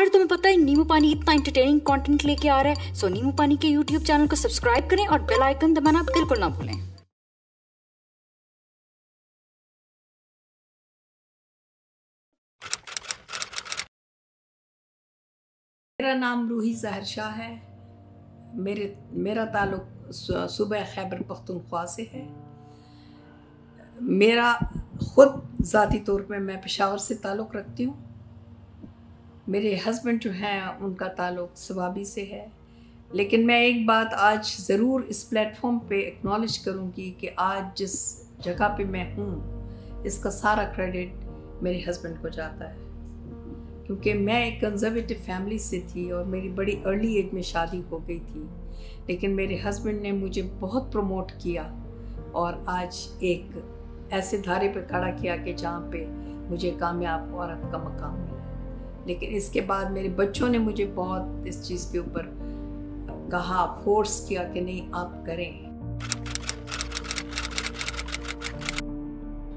यार तुम्हें पता है, नींबू पानी इतना एंटरटेनिंग कंटेंट लेके आ रहा है। सो नींबू पानी के यूट्यूब चैनल को सब्सक्राइब करें और बेल आइकन दबाना बिल्कुल ना भूलें। मेरा नाम रूही जहर शाह है। मेरे, मेरा ताल्लुक सुबह खैबर पख्तूनख्वा से है। मेरा ख़ुद ज़ाती तौर पे मैं पेशावर से ताल्लुक़ रखती हूँ। मेरे हस्बैंड जो हैं, उनका ताल्लुक़ सवाबी से है। लेकिन मैं एक बात आज ज़रूर इस प्लेटफॉर्म पे एक्नॉलेज करूँगी कि आज जिस जगह पे मैं हूँ, इसका सारा क्रेडिट मेरे हस्बैंड को जाता है। क्योंकि मैं एक कंजर्वेटिव फैमिली से थी और मेरी बड़ी अर्ली एज में शादी हो गई थी। लेकिन मेरे हस्बैंड ने मुझे बहुत प्रमोट किया और आज एक ऐसे धारे पर खड़ा किया कि जहाँ पे मुझे कामयाब औरत का मकाम मिला। लेकिन इसके बाद मेरे बच्चों ने मुझे बहुत इस चीज़ के ऊपर कहा फोर्स किया कि नहीं, आप करें।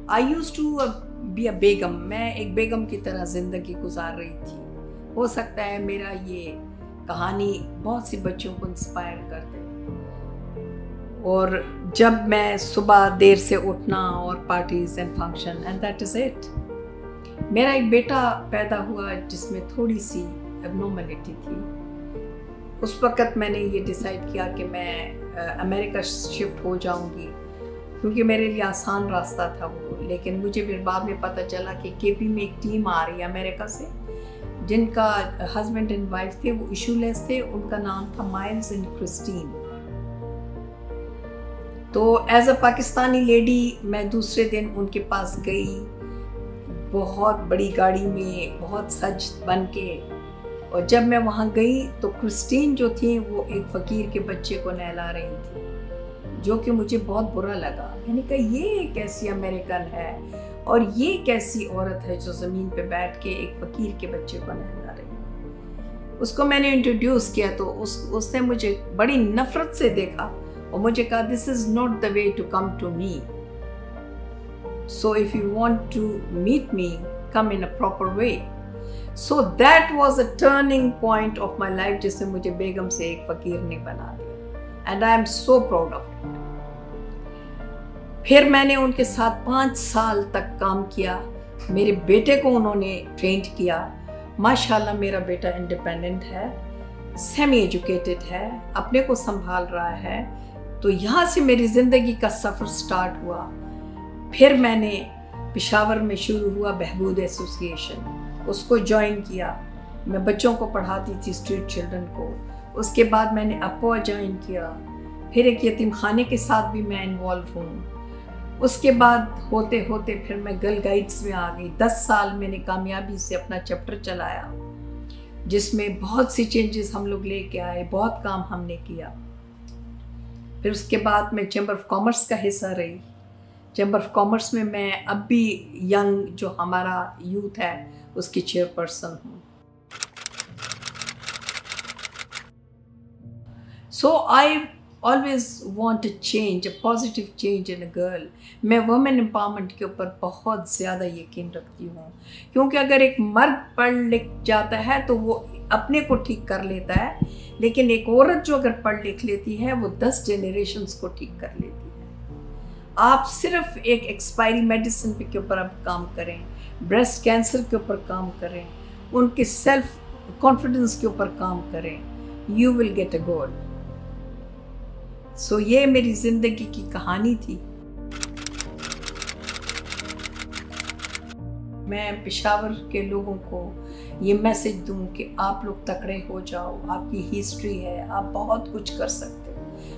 I use to be a begum मैं एक बेगम की तरह ज़िंदगी गुजार रही थी। हो सकता है मेरा ये कहानी बहुत सी बच्चों को इंस्पायर कर दे। और जब मैं सुबह देर से उठना और parties and function and that is it मेरा एक बेटा पैदा हुआ जिसमें थोड़ी सी एबनॉर्मलिटी थी। उस वक़्त मैंने ये डिसाइड किया कि मैं अमेरिका शिफ्ट हो जाऊँगी, क्योंकि मेरे लिए आसान रास्ता था वो। लेकिन मुझे फिर बाद में पता चला कि के पी में एक टीम आ रही है अमेरिका से, जिनका हस्बैंड एंड वाइफ थे, वो इशूलेस थे, उनका नाम था माइल्स एंड क्रिस्टीन तो एज अ पाकिस्तानी लेडी मैं दूसरे दिन उनके पास गई बहुत बड़ी गाड़ी में बहुत सज बन के और जब मैं वहाँ गई तो क्रिस्टीन जो थी वो एक फ़कीर के बच्चे को नहला रही थी, जो कि मुझे बहुत बुरा लगा। मैंने कहा, ये कैसी अमेरिकन है और ये कैसी औरत है जो ज़मीन पे बैठ के एक फ़कीर के बच्चे को नहला रही उसको मैंने इंट्रोड्यूस किया तो उस, उसने मुझे बड़ी नफ़रत से देखा और मुझे कहा this is not the way to come to me so if you want to meet me come in a proper way so that was a turning point of my life जिससे मुझे बेगम से एक फ़कीर ने बना दिया। And I am so proud of it फिर मैंने उनके साथ पाँच साल तक काम किया। मेरे बेटे को उन्होंने ट्रेंड किया। माशाल्लाह मेरा बेटा इंडिपेंडेंट है सेमी एजुकेटेड है, अपने को संभाल रहा है। तो यहाँ से मेरी ज़िंदगी का सफ़र स्टार्ट हुआ। फिर मैंने पिशावर में शुरू हुआ बहबूद एसोसिएशन। उसको ज्वाइन किया। मैं बच्चों को पढ़ाती थी स्ट्रीट चिल्ड्रन को। उसके बाद मैंने अपोआ ज्वाइन किया। फिर एक यतीम खाने के साथ भी मैं इन्वॉल्व हूँ। उसके बाद होते होते फिर मैं गर्ल गाइड्स में आ गई। दस साल मैंने कामयाबी से अपना चैप्टर चलाया, जिसमें बहुत सी चेंजेस हम लोग लेके आए, बहुत काम हमने किया। फिर उसके बाद मैं चैम्बर ऑफ़ कॉमर्स का हिस्सा रही। चैम्बर ऑफ़ कॉमर्स में मैं अब भी यंग जो हमारा यूथ है, उसकी चेयरपर्सन हूँ। So I always want a change a positive change in a girl मैं वुमेन एम्पावरमेंट के ऊपर बहुत ज़्यादा यकीन रखती हूँ। क्योंकि अगर एक मर्द पढ़ लिख जाता है तो वो अपने को ठीक कर लेता है, लेकिन एक औरत जो अगर पढ़ लिख लेती है, वो दस जनरेशन को ठीक कर लेती है। आप सिर्फ़ एक एक्सपायरी मेडिसिन के ऊपर आप काम करें ब्रेस्ट कैंसर के ऊपर काम करें, उनके सेल्फ कॉन्फिडेंस के ऊपर काम करें you will get a goal सो ये मेरी ज़िंदगी की कहानी थी। मैं पिशावर के लोगों को ये मैसेज दूँ कि आप लोग तकड़े हो जाओ, आपकी हिस्ट्री है, आप बहुत कुछ कर सकते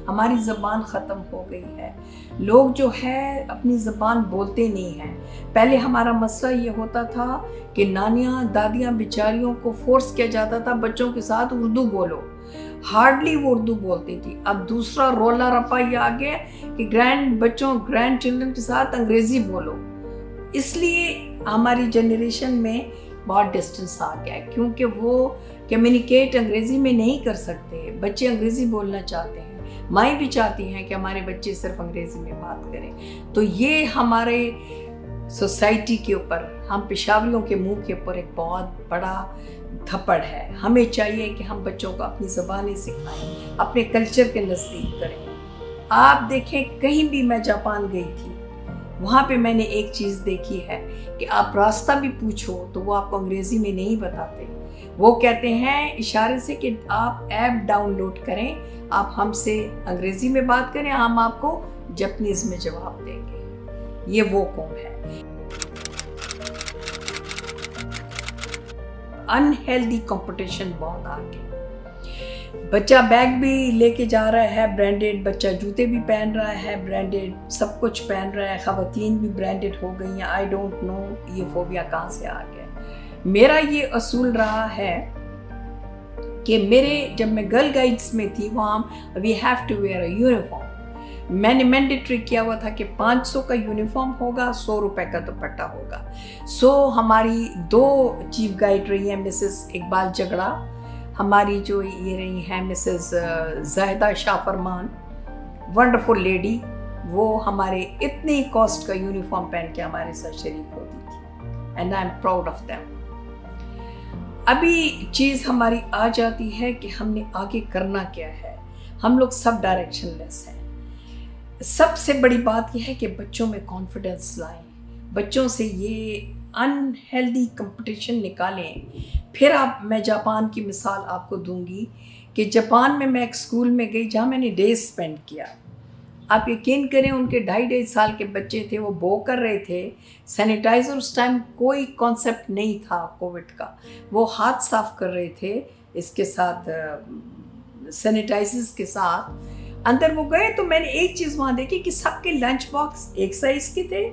हमारी ज़बान ख़त्म हो गई है। लोग जो है, अपनी ज़बान बोलते नहीं हैं। पहले हमारा मसला ये होता था कि नानियाँ, दादियाँ, बेचारियों को फोर्स किया जाता था, बच्चों के साथ उर्दू बोलो। हार्डली वो उर्दू बोलती थी। अब दूसरा रोला रपा ये आ गया कि ग्रैंड बच्चों ग्रैंड चिल्ड्रन के साथ अंग्रेज़ी बोलो। इसलिए हमारी जनरेशन में बहुत डिस्टेंस आ गया है, क्योंकि वो कम्युनिकेट अंग्रेज़ी में नहीं कर सकते। बच्चे अंग्रेज़ी बोलना चाहते हैं। माएँ भी चाहती हैं कि हमारे बच्चे सिर्फ़ अंग्रेज़ी में बात करें। तो ये हमारे सोसाइटी के ऊपर, हम पेशावरियों के मुँह के ऊपर एक बहुत बड़ा थप्पड़ है। हमें चाहिए कि हम बच्चों को अपनी ज़बानें सिखाएँ, अपने कल्चर के नज़दीक करें। आप देखें, कहीं भी मैं जापान गई थी, वहाँ पे मैंने एक चीज़ देखी है कि आप रास्ता भी पूछो तो वो आपको अंग्रेज़ी में नहीं बताते। वो कहते हैं, इशारे से कि आप ऐप डाउनलोड करें, आप हमसे अंग्रेज़ी में बात करें, हम आपको जपनीज़ में जवाब देंगे। ये वो कौम है। अनहेल्दी कंपटीशन बहुत आगे। बच्चा बैग भी लेके जा रहा है, ब्रांडेड बच्चा जूते भी पहन रहा है, ब्रांडेड सब कुछ पहन रहा है खातन भी ब्रांडेड हो गई हैं आई डोंट नो ये फोबिया कहाँ से आ गया? मेरा ये असूल रहा है कि मेरे जब मैं गर्ल गाइड्स में थी वहाँ we have to wear a uniform मैंने मैंडेटरी किया हुआ था कि 500 का यूनिफॉर्म होगा सौ रुपए का दुपट्टा होगा। सो so, हमारी दो चीफ गाइड रही हैं मिसेस इकबाल झगड़ा हमारी जो ये रही हैं Mrs Zahida Shah Farman wonderful lady वो हमारे इतने कॉस्ट का यूनिफॉर्म पहन के हमारे साथ शरीक होती थी। And I am proud of them अभी चीज़ हमारी आ जाती है कि हमने आगे करना क्या है। हम लोग सब डायरेक्शन लेस हैं। सबसे बड़ी बात यह है कि बच्चों में कॉन्फिडेंस लाएँ। बच्चों से ये अनहेल्दी कंपटीशन निकालें। फिर आप, मैं जापान की मिसाल आपको दूँगी कि जापान में मैं एक स्कूल में गई जहाँ मैंने डेज़ स्पेंड किया। आप यकीन करें, उनके ढाई ढाई साल के बच्चे थे, वो बो कर रहे थे। सैनिटाइज़र उस टाइम कोई कॉन्सेप्ट नहीं था कोविड का। वो हाथ साफ़ कर रहे थे, इसके साथ सैनिटाइजर्स के साथ। अंदर वो गए तो मैंने एक चीज़ वहाँ देखी कि सबके लंच बॉक्स एक साइज़ के थे,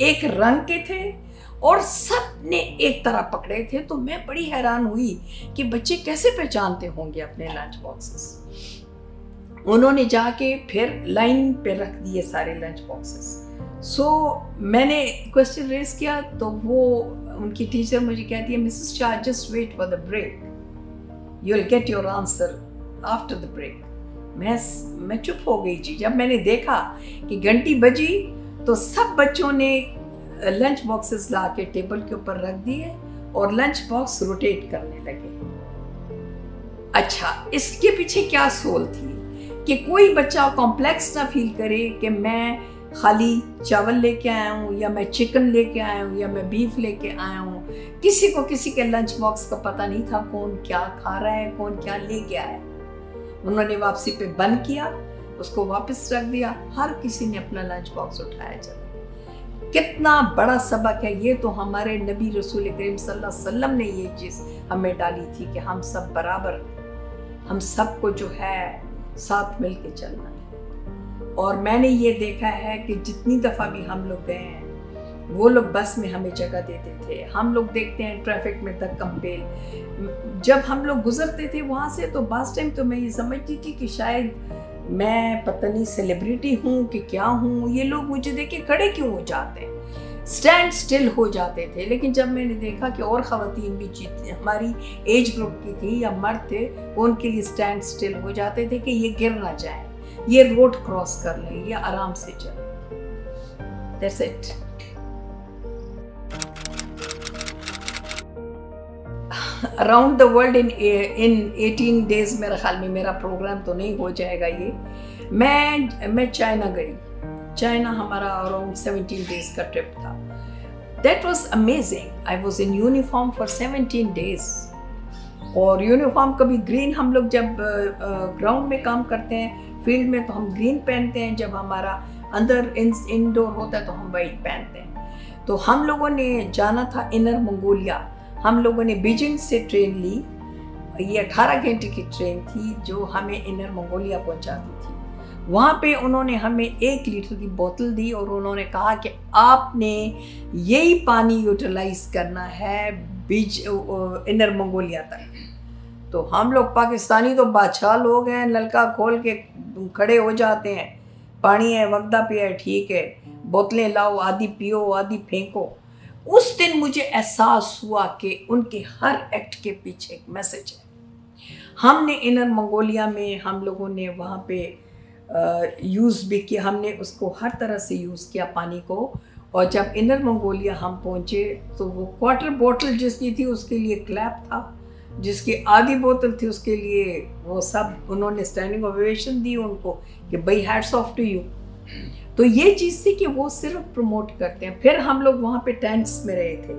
एक रंग के थे और सबने एक तरह पकड़े थे। तो मैं बड़ी हैरान हुई कि बच्चे कैसे पहचानते होंगे अपने लंच बॉक्सेस उन्होंने जाके फिर लाइन पे रख दिए सारे लंच बॉक्सेस सो so, मैंने क्वेश्चन रेस किया तो वो उनकी टीचर मुझे कहती है Mrs Shah just wait for the break you will get your answer after the break मैं मैं चुप हो गई जी। जब मैंने देखा कि घंटी बजी तो सब बच्चों ने लंच बॉक्सेस ला के टेबल के ऊपर रख दिए और लंच बॉक्स रोटेट करने लगे। अच्छा इसके पीछे क्या सोल थी? कि कोई बच्चा कॉम्प्लेक्स ना फील करे कि मैं खाली चावल लेके आया हूँ, या मैं चिकन लेके आया हूँ, या मैं बीफ लेके आया हूँ। किसी को किसी के लंच बॉक्स का पता नहीं था कौन क्या खा रहा है, कौन क्या लेके आया उन्होंने वापसी पे बंद किया, उसको वापस रख दिया। हर किसी ने अपना लंच बॉक्स उठाया चला। कितना बड़ा सबक है। ये तो हमारे नबी रसूल करीम वसल्लम ने ये चीज़ हमें डाली थी कि हम सब बराबर हम सबको जो है साथ मिल के चलना। है और मैंने ये देखा है कि जितनी दफ़ा भी हम लोग गए हैं, वो लोग बस में हमें जगह देते थे। हम लोग देखते हैं ट्रैफ़िक में तक कंपेल। जब हम लोग गुजरते थे वहाँ से तो बस टाइम तो मैं ये समझती थी कि शायद मैं पता नहीं सेलिब्रिटी हूँ कि क्या हूँ। ये लोग मुझे देख के खड़े क्यों हो जाते हैं? स्टैंड स्टिल हो जाते थे। लेकिन जब मैंने देखा कि और ख़वातीन भी जीत, हमारी एज ग्रुप की थी या मर्द थे, उनके लिए स्टैंड स्टिल हो जाते थे कि ये गिर ना जाए। ये रोड क्रॉस कर लें, ये आराम से चले। That's it around the world in in 18 days मेरे ख्याल में मेरा प्रोग्राम तो नहीं हो जाएगा ये। मैं मैं चाइना गई। चाइना हमारा अराउंड 17 डेज़ का ट्रिप था। That was amazing I was in uniform for 17 days और यूनिफॉर्म कभी ग्रीन हम लोग जब ग्राउंड में काम करते हैं फ़ील्ड में तो हम ग्रीन पहनते हैं। जब हमारा अंदर इन इंडोर होता है तो हम वाइट पहनते हैं। तो हम लोगों ने जाना था इनर मंगोलिया हम लोगों ने बीजिंग से ट्रेन ली। ये 18 घंटे की ट्रेन थी जो हमें इनर मंगोलिया पहुंचाती थी। वहाँ पे उन्होंने हमें एक लीटर की बोतल दी और उन्होंने कहा कि आपने यही पानी यूटिलाइज करना है बीच इनर मंगोलिया तक। तो हम लोग पाकिस्तानी तो बादशाह लोग हैं नलका खोल के खड़े हो जाते हैं। पानी है, वगदा पिया है, ठीक है। बोतलें लाओ, आधी पियो, आधी फेंको। उस दिन मुझे एहसास हुआ कि उनके हर एक्ट के पीछे एक मैसेज है। हमने इनर मंगोलिया में हम लोगों ने वहाँ पे यूज़ भी किया, हमने उसको हर तरह से यूज़ किया पानी को। और जब इनर मंगोलिया हम पहुँचे तो वो क्वार्टर बोतल जिसकी थी, उसके लिए क्लैप था। जिसकी आधी बोतल थी, उसके लिए वो सब उन्होंने स्टैंडिंग ओवेशन दी उनको कि भाई हैड्स ऑफ़ टू यू तो ये चीज़ थी कि वो सिर्फ़ प्रमोट करते हैं। फिर हम लोग वहाँ पे टेंट्स में रहे थे।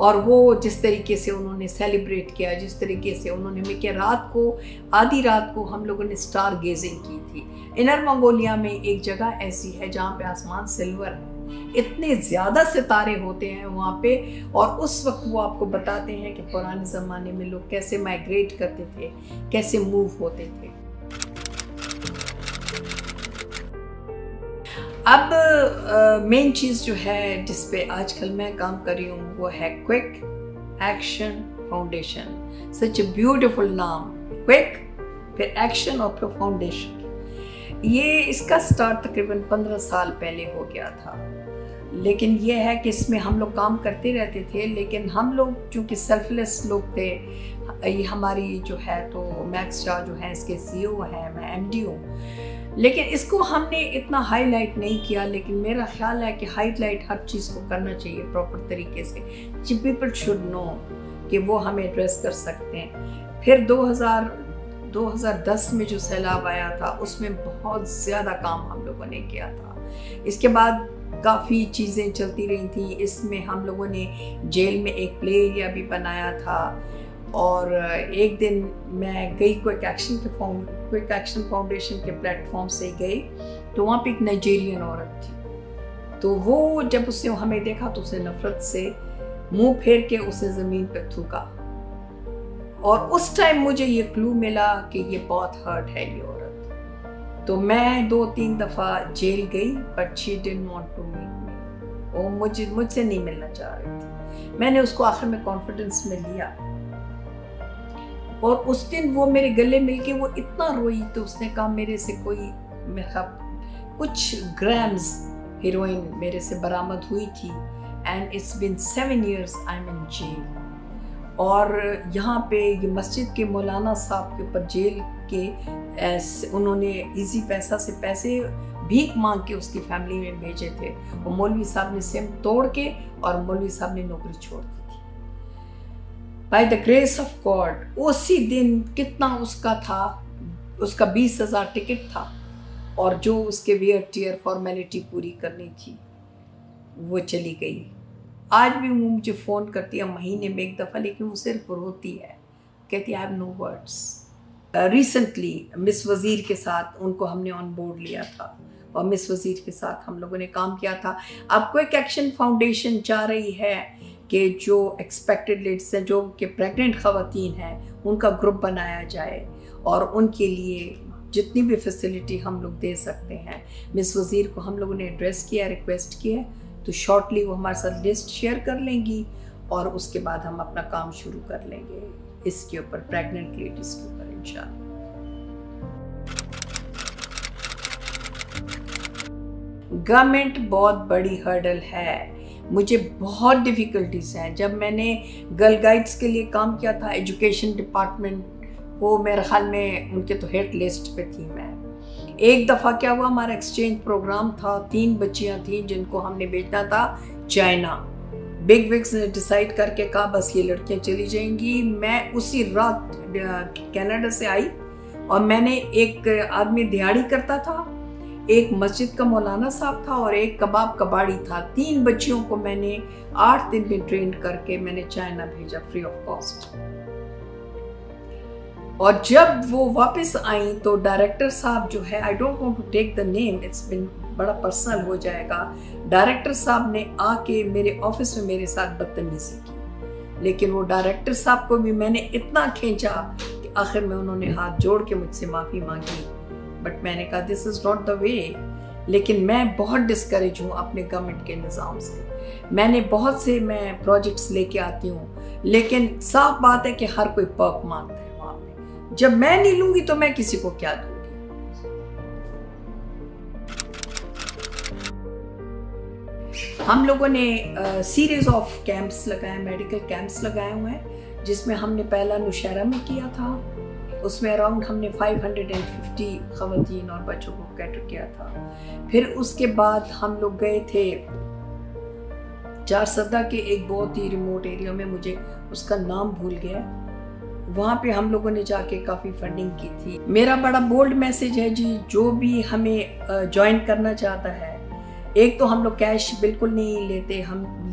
और वो जिस तरीके से उन्होंने सेलिब्रेट किया, जिस तरीके से उन्होंने, मैं क्या, रात को, आधी रात को हम लोगों ने स्टार गेजिंग की थी। इनर मंगोलिया में एक जगह ऐसी है जहाँ पे आसमान सिल्वर है। इतने ज़्यादा सितारे होते हैं वहाँ पे और उस वक्त वो आपको बताते हैं कि पुराने ज़माने में लोग कैसे माइग्रेट करते थे, कैसे मूव होते थे। अब मेन चीज़ जो है जिस पे आजकल मैं काम कर रही हूँ, वो है quick action foundation such a beautiful नाम. क्विक फिर एक्शन और फिर फाउंडेशन ये इसका स्टार्ट तकरीबन पंद्रह साल पहले हो गया था। लेकिन ये है कि इसमें हम लोग काम करते रहते थे, लेकिन हम लोग चूँकि सेल्फलेस लोग थे, ये हमारी जो है तो मैक्स शाह जो है, इसके सीईओ है, मैं एमडी हूँ। लेकिन इसको हमने इतना हाईलाइट नहीं किया, लेकिन मेरा ख्याल है कि हाईलाइट हर चीज़ को करना चाहिए प्रॉपर तरीके से। पीपल शुड नो कि वो हमें एड्रेस कर सकते हैं। फिर 2000 2010 में जो सैलाब आया था, उसमें बहुत ज़्यादा काम हम लोगों ने किया था। इसके बाद काफ़ी चीज़ें चलती रही थी। इसमें हम लोगों ने जेल में एक प्ले एरिया भी बनाया था। और एक दिन मैं गई क्विक एक्शन के फाउंड क्विक एक्शन फाउंडेशन के प्लेटफॉर्म से गई तो वहाँ पे एक नाइजेरियन औरत थी। तो वो जब उसने हमें देखा तो उसे नफरत से मुँह फेर के उसे ज़मीन पर थूका। और उस टाइम मुझे ये क्लू मिला कि ये बहुत हर्ट है ये औरत। तो मैं दो तीन दफ़ा जेल गई but she didn't want to me वो मुझे, मुझसे नहीं मिलना चाह रही थी। मैंने उसको आखिर में कॉन्फिडेंस में लिया। और उस दिन वो मेरे गले मिलके वो इतना रोई तो उसने कहा, मेरे से कोई मेरा कुछ ग्राम्स हीरोइन मेरे से बरामद हुई थी and it's been seven years I am in jail और यहाँ पे ये मस्जिद के मौलाना साहब के ऊपर जेल के उन्होंने इजी पैसा से पैसे भीख मांग के उसकी फैमिली में भेजे थे। और मौलवी साहब ने सिम तोड़ के और मौलवी साहब ने नौकरी छोड़ दी। By the grace of God उसी दिन कितना उसका था? उसका बीस हज़ार टिकट था। और जो उसके वियर टीयर फॉर्मेलिटी पूरी करनी थी, वो चली गई। आज भी वो मुझे फ़ोन करती है, महीने में एक दफ़ा, लेकिन वो सिर्फ़ रोती है। कहती I have no words recently Miss Wazir के साथ उनको हमने ऑन बोर्ड लिया था। और मिस वज़ीर के साथ हम लोगों ने काम किया था। अब क्विक एक्शन फाउंडेशन जा रही है। कि जो एक्सपेक्टेड लेट्स हैं, जो कि प्रेग्नेंट ख़वातीन हैं, उनका ग्रुप बनाया जाए और उनके लिए जितनी भी फैसिलिटी हम लोग दे सकते हैं। मिस वज़ीर को हम लोगों ने एड्रेस किया रिक्वेस्ट किया तो शॉर्टली वो हमारे साथ लिस्ट शेयर कर लेंगी और उसके बाद हम अपना काम शुरू कर लेंगे इसके ऊपर प्रेग्नेंट लेडीज़ के ऊपर, इंशाल्लाह। गवर्नमेंट बहुत बड़ी हर्डल है। मुझे बहुत डिफ़िकल्टीज़ हैं। जब मैंने गर्ल गाइड्स के लिए काम किया था एजुकेशन डिपार्टमेंट वो मेरे ख्याल में उनके तो हेड लिस्ट पे थी मैं। एक दफ़ा क्या हुआ, हमारा एक्सचेंज प्रोग्राम था, तीन बच्चियाँ थीं जिनको हमने भेजना था चाइना। बिग विग्स ने डिसाइड करके कहा, बस ये लड़कियाँ चली जाएँगी। मैं उसी रात कनाडा से आई और मैंने एक आदमी दिहाड़ी करता था। एक मस्जिद का मौलाना साहब था और एक कबाब कबाड़ी था। तीन बच्चियों को मैंने आठ दिन में ट्रेन करके मैंने चाइना भेजा फ्री ऑफ़ कॉस्ट और जब वो वापस आई तो डायरेक्टर साहब जो है I don't want to take the name it's been बड़ा पर्सनल हो जाएगा। डायरेक्टर साहब ने आके मेरे ऑफ़िस में मेरे साथ बदतमीजी की। लेकिन वो डायरेक्टर साहब को भी मैंने इतना खींचा कि आखिर में उन्होंने हाथ जोड़ के मुझसे माफ़ी मांगी। बट मैंने कहा this is not the way लेकिन मैं बहुत डिस्करेज हूँ अपने गवर्नमेंट के निज़ाम से। मैंने बहुत से मैं प्रोजेक्ट्स लेके आती हूँ, लेकिन साफ़ बात है कि हर कोई पर्क माँगता है वहाँ पे। जब मैं नहीं लूँगी तो मैं किसी को क्या दूँगी? हम लोगों ने सीरीज़ ऑफ़ कैंप्स लगाए मेडिकल कैंप्स लगाए हुए हैं, जिसमें हमने पहला नुशहरा में किया था। उसमें अराउंड हमने 550 खवतिन और बच्चों को कैटर किया था। फिर उसके बाद हम लोग गए थे चार सदा के एक बहुत ही रिमोट एरिया में, मुझे उसका नाम भूल गया। वहाँ पे हम लोगों ने जाके काफ़ी फंडिंग की थी। मेरा बड़ा बोल्ड मैसेज है जी, जो भी हमें ज्वाइन करना चाहता है, एक तो हम लोग कैश बिल्कुल नहीं लेते, हम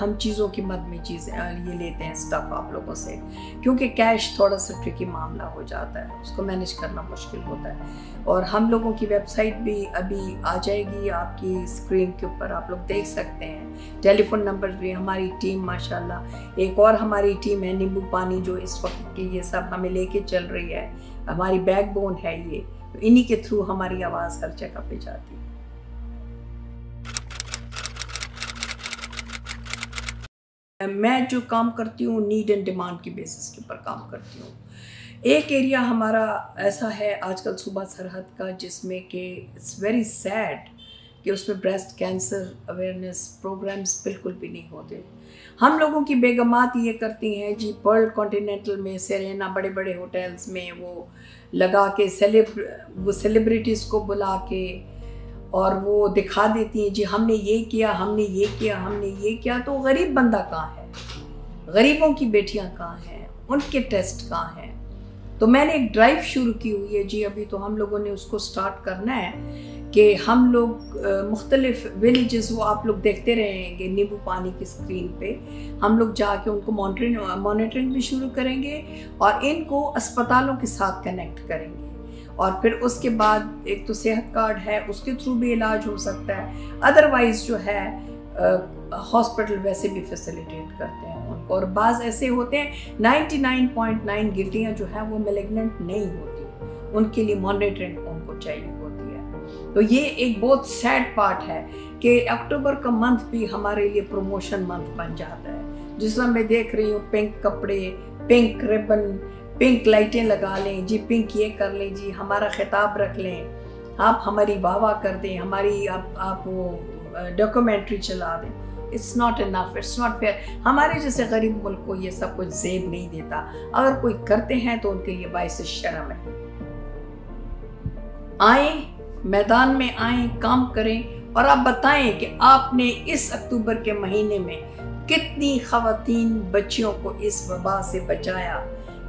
हम चीज़ों की मद में चीज़ें ये लेते हैं स्टफ़ आप लोगों से। क्योंकि कैश थोड़ा सा ट्रिकी मामला हो जाता है उसको मैनेज करना मुश्किल होता है। और हम लोगों की वेबसाइट भी अभी आ जाएगी आपकी स्क्रीन के ऊपर आप लोग देख सकते हैं। टेलीफोन नंबर भी हमारी टीम माशाल्लाह। एक और हमारी टीम है नींबू पानी जो इस वक्त की ये सब हमें लेके चल रही है। हमारी बैकबोन है ये। तो इन्हीं के थ्रू हमारी आवाज़ हर जगह पे जाती है। मैं जो काम करती हूँ नीड एंड डिमांड की बेसिस के ऊपर काम करती हूँ। एक एरिया हमारा ऐसा है, आजकल सुबह सरहद का, जिसमें कि इट्स वेरी सैड कि उसमें ब्रेस्ट कैंसर अवेयरनेस प्रोग्राम्स बिल्कुल भी नहीं होते। हम लोगों की बेगमात ये करती हैं, जी पर्ल कॉन्टिनेंटल में सेरेना बड़े बड़े होटल्स में वो लगा के सेलिब्र वो सेलिब्रिटीज़ को बुला के और वो दिखा देती हैं, जी हमने ये किया, हमने ये किया, हमने ये किया तो गरीब बंदा कहाँ है? गरीबों की बेटियाँ कहाँ हैं? उनके टेस्ट कहाँ हैं? तो मैंने एक ड्राइव शुरू की हुई है, जी, अभी तो हम लोगों ने उसको स्टार्ट करना है कि हम लोग मुख्तलिफ़ विलेजेस वो आप लोग देखते रहेंगे नींबू पानी की स्क्रीन पे। हम लोग जाके उनको मॉनिटरिंग मॉनिटरिंग भी शुरू करेंगे और इनको अस्पतालों के साथ कनेक्ट करेंगे। और फिर उसके बाद एक तो सेहत कार्ड है, उसके थ्रू भी इलाज हो सकता है। अदरवाइज़ जो है हॉस्पिटल वैसे भी फैसिलिटेट करते हैं। और बाज़ ऐसे होते हैं 99.9 गिल्टियाँ जो है वो मेलेगनेंट नहीं होती उनके लिए मॉनिटरिंग उनको चाहिए होती है। तो ये एक बहुत सैड पार्ट है कि अक्टूबर का मंथ भी हमारे लिए प्रमोशन मंथ बन जाता है। जिसमें मैं देख रही हूँ पिंक कपड़े पिंक रिबन पिंक लाइटें लगा लें, जी पिंक ये कर लें, जी हमारा खिताब रख लें। आप हमारी वाह वाह कर दें, हमारी आप आप वो डॉक्यूमेंट्री चला दें। It's not enough it's not fair हमारे जैसे गरीब मुल्क को ये सब कुछ जेब नहीं देता। अगर कोई करते हैं तो उनके लिए बायस शर्म है। आए, मैदान में आए, काम करें और आप बताएँ कि आपने इस अक्टूबर के महीने में कितनी खातन बच्चियों को इस वबा से बचाया,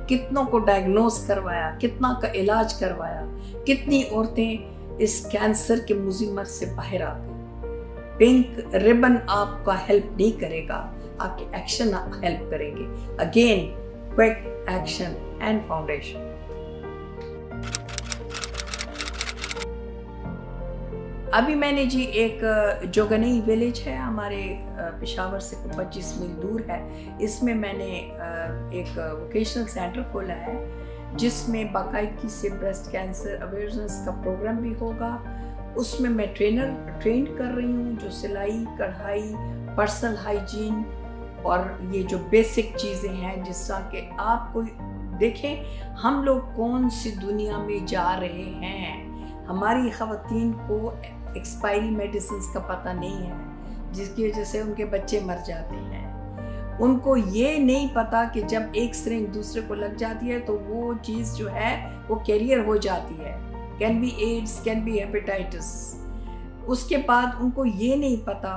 कितनों को डायग्नोस करवाया, कितना का इलाज करवाया, कितनी औरतें इस कैंसर के मुजिमत से बाहर आ गई। पिंक रिबन आपका हेल्प नहीं करेगा, आपके एक्शन हेल्प करेंगे। Again quick action and foundation अभी मैंने जी एक जोगनई विलेज है, हमारे पिशावर से पच्चीस मील दूर है। इसमें मैंने एक वोकेशनल सेंटर खोला है, जिसमें बाकायदगी से ब्रेस्ट कैंसर अवेयरनेस का प्रोग्राम भी होगा। उसमें मैं ट्रेनर ट्रेन कर रही हूँ, जो सिलाई, कढ़ाई पर्सनल हाइजीन और ये जो बेसिक चीज़ें हैं, जिस तरह के आप कोई देखें, हम लोग कौन सी दुनिया में जा रहे हैं? हमारी खातन को एक्सपायरी मेडिसिन का पता नहीं है, जिसकी वजह से उनके बच्चे मर जाते हैं। उनको ये नहीं पता कि जब एक सिरिंज दूसरे को लग जाती है तो वो चीज़ जो है, वो कैरियर हो जाती है। Can be AIDS can be hepatitis उसके बाद उनको ये नहीं पता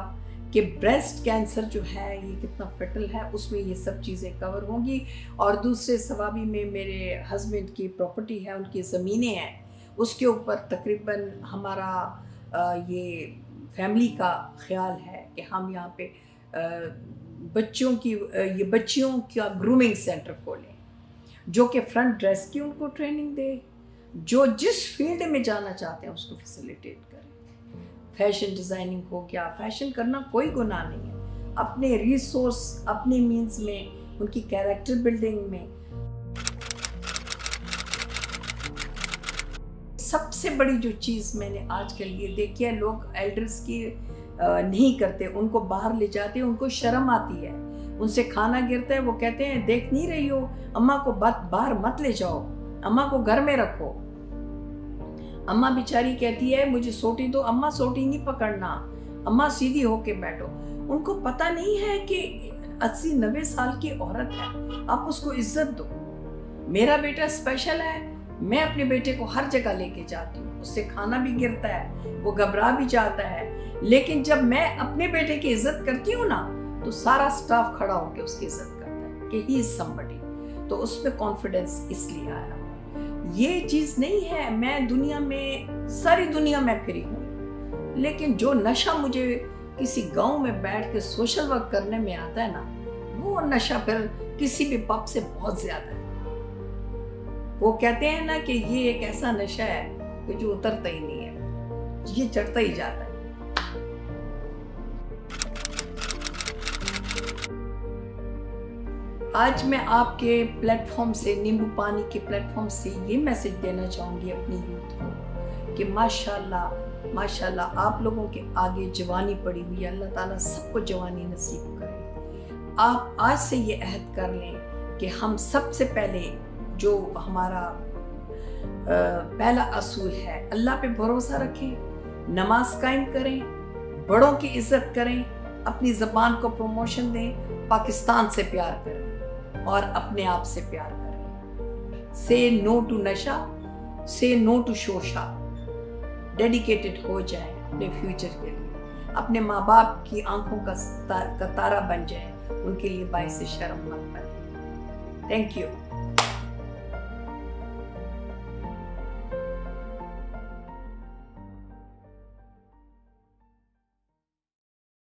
कि ब्रेस्ट कैंसर जो है, ये कितना फेटल है, उसमें ये सब चीज़ें कवर होंगी। और दूसरे सवाबी में मेरे हस्बैंड की प्रॉपर्टी है, उनकी ज़मीनें हैं, उसके ऊपर तकरीबन हमारा ये फैमिली का ख्याल है कि हम यहाँ पे बच्चों की ये बच्चियों का ग्रूमिंग सेंटर खोलें, जो कि फ्रंट ड्रेस की उनको ट्रेनिंग दे। जो जिस फ़ील्ड में जाना चाहते हैं उसको फैसिलिटेट करें। फ़ैशन डिज़ाइनिंग हो गया फ़ैशन करना कोई गुनाह नहीं है। अपने रिसोर्स अपने मीन्स में, उनकी कैरेक्टर बिल्डिंग में। सबसे बड़ी जो चीज़ मैंने आजकल ये देखी है, लोग एल्डर्स की नहीं करते, उनको बाहर ले जाते हैं, उनको शर्म आती है। उनसे खाना गिरता है, वो कहते हैं, देख नहीं रही हो, अम्मा को बात, बाहर मत ले जाओ, अम्मा को घर में रखो। अम्मा बेचारी कहती है, मुझे सोटी दो, अम्मा सोटी नहीं पकड़ना। अम्मा सीधी होके बैठो। उनको पता नहीं है कि अस्सी नब्बे साल की औरत है। आप उसको इज़्ज़त दो। मेरा बेटा स्पेशल है। मैं अपने बेटे को हर जगह लेके जाती हूँ। उससे खाना भी गिरता है, वो घबरा भी जाता है। लेकिन जब मैं अपने बेटे की इज़्ज़त करती हूँ ना तो सारा स्टाफ खड़ा होकर उसकी इज़्ज़त करता है कि ही इज़ समबडी तो उस पर कॉन्फिडेंस इसलिए आया। ये चीज़ नहीं है, मैं दुनिया में, सारी दुनिया में फिरी हूँ। लेकिन जो नशा मुझे किसी गाँव में बैठ के सोशल वर्क करने में आता है ना, वो नशा फिर किसी भी पप से बहुत ज़्यादा है। वो कहते हैं ना कि ये एक ऐसा नशा है कि जो उतरता ही नहीं है, ये चढ़ता ही जाता है। आज मैं आपके प्लेटफॉर्म से, नींबू पानी के प्लेटफॉर्म से ये मैसेज देना चाहूँगी अपनी यूथ को कि माशाल्लाह माशाल्लाह आप लोगों के आगे जवानी पड़ी हुई है। अल्लाह ताला सबको जवानी नसीब करे। आप आज से ये अहद कर लें कि हम सबसे पहले जो हमारा पहला असूल है, अल्लाह पे भरोसा रखें, नमाज़ कायम करें, बड़ों की इज़्ज़त करें, अपनी ज़बान को प्रमोशन दें, पाकिस्तान से प्यार करें। और अपने आप से प्यार करें। से नो टू नशा से नो टू शोशा डेडिकेटेड हो जाए अपने फ्यूचर के लिए। अपने माँ बाप की आँखों का तारा बन जाए। उनके लिए बाई से शर्म मत बने थैंक यू